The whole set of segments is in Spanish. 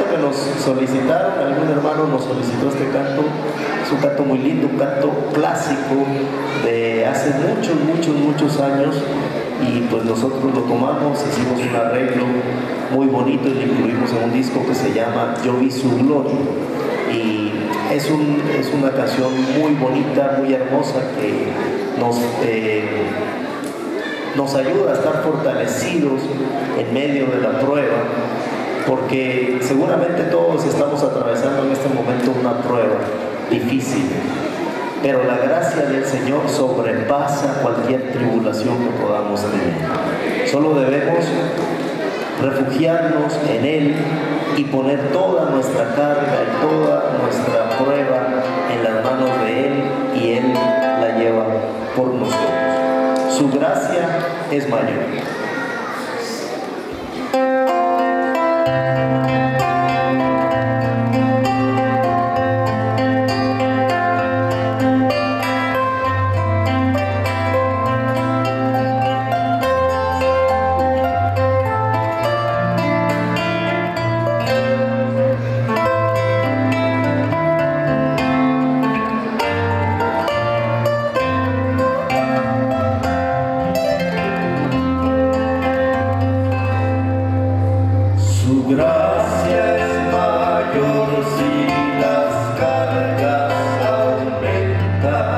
que nos solicitaron, algún hermano nos solicitó este canto, es un canto muy lindo, un canto clásico de hace muchos, muchos, muchos años y pues nosotros lo tomamos, hicimos un arreglo muy bonito y lo incluimos en un disco que se llama Yo vi su gloria. Y es, es una canción muy bonita, muy hermosa que nos, eh, nos ayuda a estar fortalecidos en medio de la prueba porque seguramente todos estamos atravesando en este momento una prueba difícil, pero la gracia del Señor sobrepasa cualquier tribulación que podamos tener. Solo debemos refugiarnos en Él y poner toda nuestra carga y toda nuestra prueba en las manos de Él y Él la lleva por nosotros. Su gracia es mayor. Gracias mayor si las cargas aumentan.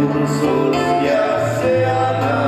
outro solo que a.